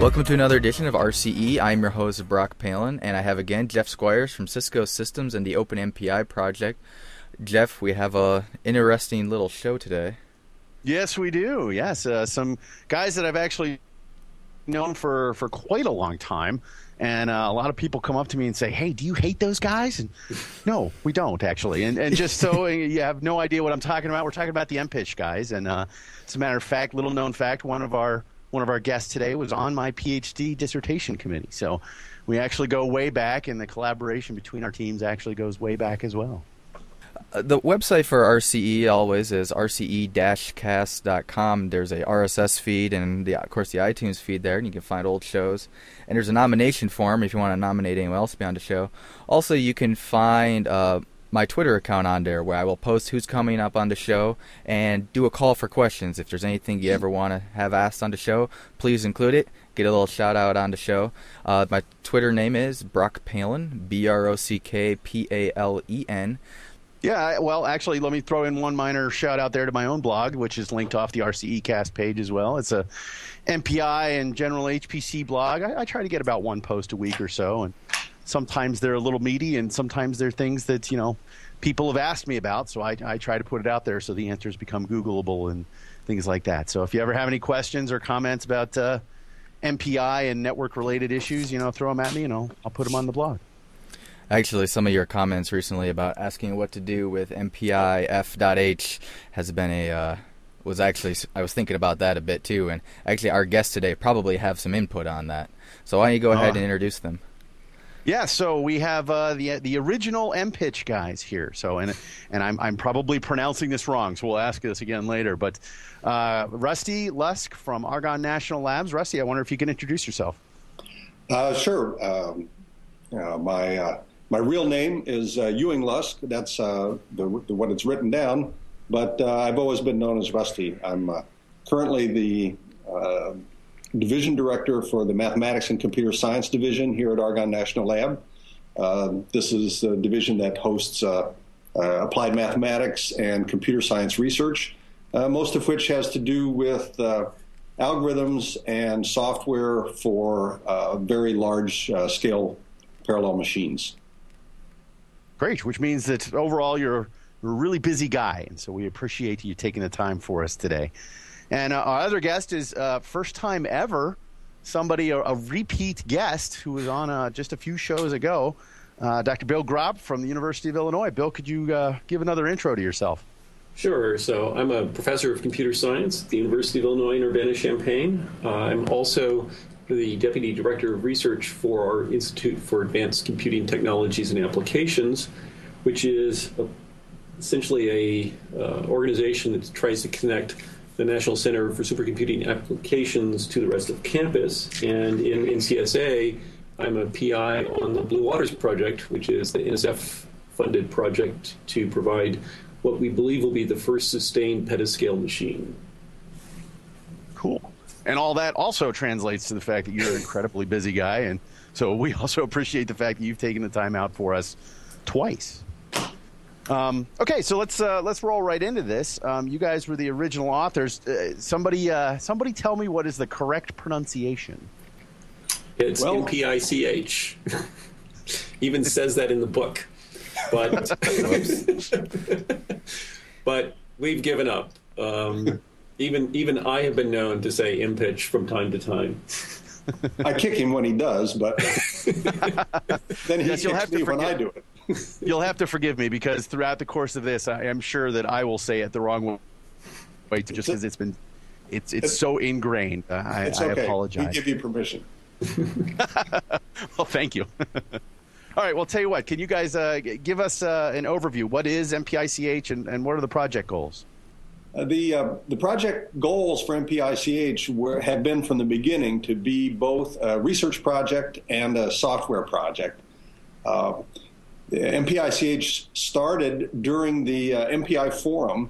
Welcome to another edition of RCE. I'm your host, Brock Palen, and I have again Jeff Squyres from Cisco Systems and the Open MPI project. Jeff, we have a interesting little show today. Yes, we do. Yes, uh, some guys that I've actually known for for quite a long time, and uh, a lot of people come up to me and say, "Hey, do you hate those guys?" And no, we don't actually. And and just so you have no idea what I'm talking about, we're talking about the MPitch guys. And uh, as a matter of fact, little known fact, one of our one of our guests today was on my PhD dissertation committee. So we actually go way back, and the collaboration between our teams actually goes way back as well. Uh, the website for RCE always is rce-cast.com. There's a RSS feed and the, of course the iTunes feed there, and you can find old shows. And there's a nomination form if you want to nominate anyone else to be on the show. Also, you can find uh, my Twitter account on there where I will post who's coming up on the show and do a call for questions. If there's anything you ever want to have asked on the show, please include it. Get a little shout out on the show. Uh, my Twitter name is Brock Palen, B R O C K P A L E N. Yeah, well, actually, let me throw in one minor shout out there to my own blog, which is linked off the RCE cast page as well. It's a MPI and general HPC blog. I, I try to get about one post a week or so, and sometimes they're a little meaty, and sometimes they're things that you know people have asked me about. So I, I try to put it out there so the answers become Googleable and things like that. So if you ever have any questions or comments about uh, MPI and network related issues, you know, throw them at me, and I'll, I'll put them on the blog. Actually, some of your comments recently about asking what to do with MPI F.H has been a uh, was actually I was thinking about that a bit too, and actually our guests today probably have some input on that. So why don't you go ahead and introduce them? Yeah, so we have uh, the the original M pitch guys here. So and and I'm I'm probably pronouncing this wrong, so we'll ask this again later. But uh, Rusty Lusk from Argonne National Labs. Rusty, I wonder if you can introduce yourself. Uh, sure. Um, my uh, my real name is uh, Ewing Lusk. That's uh, the, the, what it's written down. But I've always been known as Rusty. I'm currently the division director for the Mathematics and Computer Science division here at Argonne National Lab. Um, this is the division that hosts uh, uh applied mathematics and computer science research, uh, most of which has to do with algorithms and software for very large scale parallel machines. Great, which means that overall you're, a really busy guy, and so we appreciate you taking the time for us today. And uh, our other guest is uh, first time ever, somebody a, a, repeat guest who was on uh, just a few shows ago, uh, Dr. Bill Gropp from the University of Illinois. Bill, could you uh, give another intro to yourself? Sure. So I'm a professor of computer science at the University of Illinois in Urbana-Champaign. Uh, I'm also the Deputy Director of Research for our Institute for Advanced Computing Technologies and Applications, which is essentially a organization that tries to connect the National Center for Supercomputing Applications to the rest of campus. And in NCSA, I'm a PI on the Blue Waters Project, which is the NSF funded project to provide what we believe will be the first sustained petascale machine. Cool and all that also translates to the fact that you're an incredibly busy guy, and so we also appreciate the fact that you've taken the time out for us twice. Um, okay, so let's uh, let's roll right into this. Um, you guys were the original authors. Uh, somebody uh, somebody tell me what is the correct pronunciation? It's well, MPICH. Even says that in the book, but but we've given up. Um, even even I have been known to say MPitch from time to time. I kick him when he does, but then he yes, you'll have to me when I do it. You'll have to forgive me because throughout the course of this, I am sure that I will say it the wrong way, just because it's been it's it's, it's so ingrained. Uh, I, it's okay. I apologize. We give you permission. well, thank you. All right. Well, tell you what. Can you guys uh, give us uh, an overview? What is MPICH and, and what are the project goals? Uh, the uh, the project goals for MPICH were, have been from the beginning to be both a research project and a software project. Uh, MPICH started during the uh, MPI forum,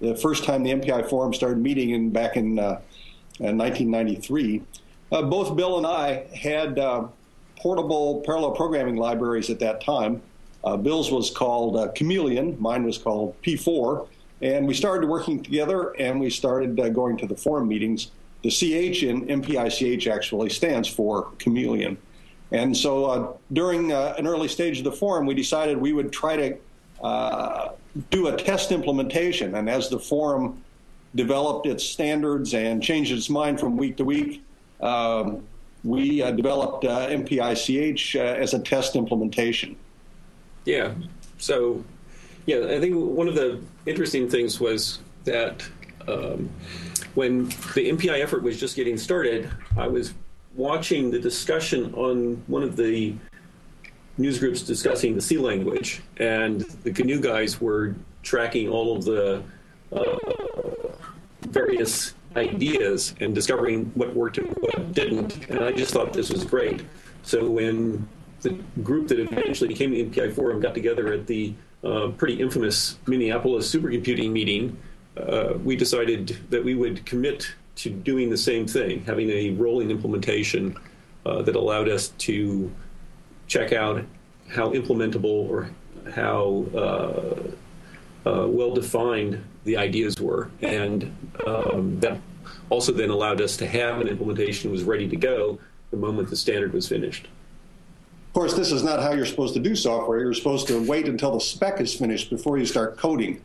the first time the MPI forum started meeting in back in 1993. Uh, uh, both Bill and I had portable parallel programming libraries at that time. Bill's was called Chameleon, mine was called P4 and we started working together and we started uh, going to the forum meetings. the CH in MPICH actually stands for chameleon. And so uh, during uh, an early stage of the forum, we decided we would try to uh, do a test implementation. And as the forum developed its standards and changed its mind from week to week, um, we uh, developed uh, MPICH uh, as a test implementation. Yeah. So, yeah, I think one of the interesting things was that um, when the MPI effort was just getting started, I was watching the discussion on one of the news groups discussing the C language, and the GNU guys were tracking all of the uh, various ideas and discovering what worked and what didn't. And I just thought this was great. So when the group that eventually became the MPI Forum got together at the uh, pretty infamous Minneapolis supercomputing meeting, uh, we decided that we would commit to doing the same thing, having a rolling implementation uh, that allowed us to check out how implementable or how uh, uh, well defined the ideas were. And um, that also then allowed us to have an implementation was ready to go the moment the standard was finished. Of course, this is not how you're supposed to do software. You're supposed to wait until the spec is finished before you start coding.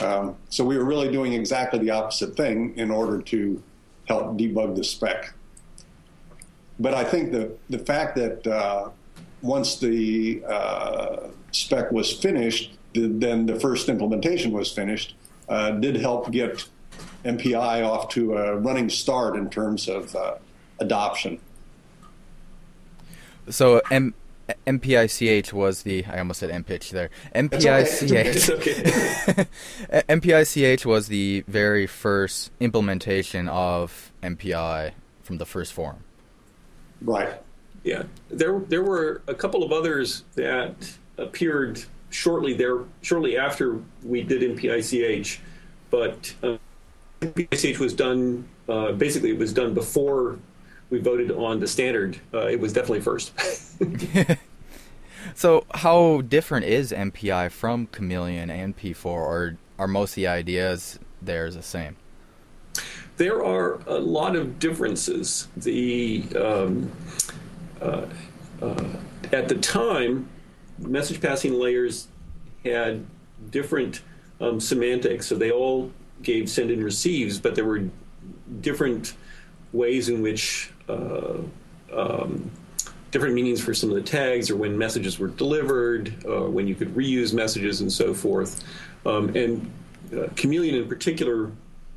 Um, so we were really doing exactly the opposite thing in order to help debug the spec. But I think the, the fact that uh, once the uh, spec was finished, the, then the first implementation was finished, uh, did help get MPI off to a running start in terms of uh, adoption. So M- MPICH was the I almost said MPICH there. MPICH. okay. MPICH was the very first implementation of MPI from the first forum. Right. Yeah, there there were a couple of others that appeared shortly there, shortly after we did MPICH, but uh, MPICH was done. Uh, basically, it was done before we voted on the standard. Uh, it was definitely first. so, how different is MPI from Chameleon and P4, or are most of the ideas there the same? There are a lot of differences. The um, uh, uh, at the time, message passing layers had different um, semantics, so they all gave send and receives, but there were different ways in which um, different meanings for some of the tags, or when messages were delivered, uh, when you could reuse messages, and so forth. Um, and uh, Chameleon, in particular,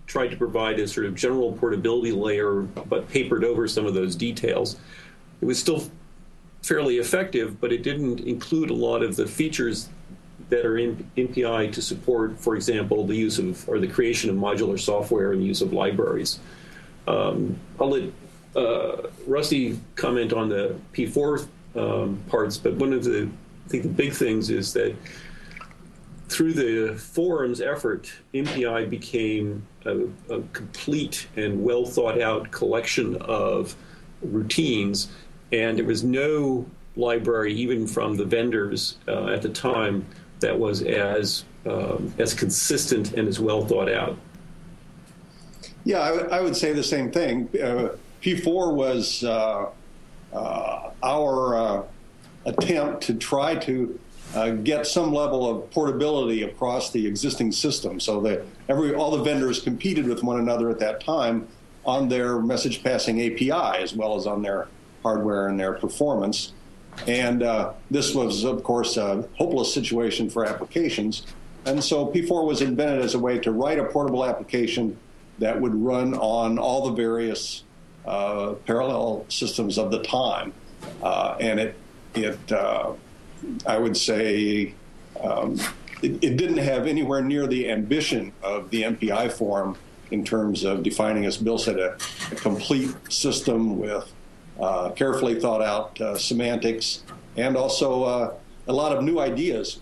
tried to provide a sort of general portability layer, but papered over some of those details. It was still fairly effective, but it didn't include a lot of the features that are in MPI to support, for example, the use of or the creation of modular software and the use of libraries. Um, I'll let uh, Rusty comment on the P4 um, parts, but one of the I think the big things is that through the forum's effort, MPI became a, a complete and well thought out collection of routines, and there was no library, even from the vendors uh, at the time, that was as um, as consistent and as well thought out. Yeah, I, w- I would say the same thing. Uh, P4 was uh, uh, our uh, attempt to try to uh, get some level of portability across the existing system, so that every all the vendors competed with one another at that time on their message passing API as well as on their hardware and their performance. And uh, this was, of course, a hopeless situation for applications. And so P4 was invented as a way to write a portable application that would run on all the various uh, parallel systems of the time. Uh, and it, it uh, I would say, um, it, it, didn't have anywhere near the ambition of the MPI forum in terms of defining, as Bill said, a, a complete system with uh, carefully thought out uh, semantics, and also uh, a lot of new ideas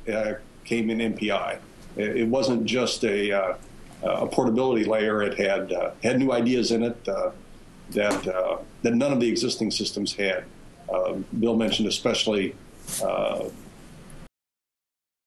came in MPI. It, wasn't just a, a, portability layer; it had had new ideas in it that uh, that none of the existing systems had. Um, Bill mentioned especially uh,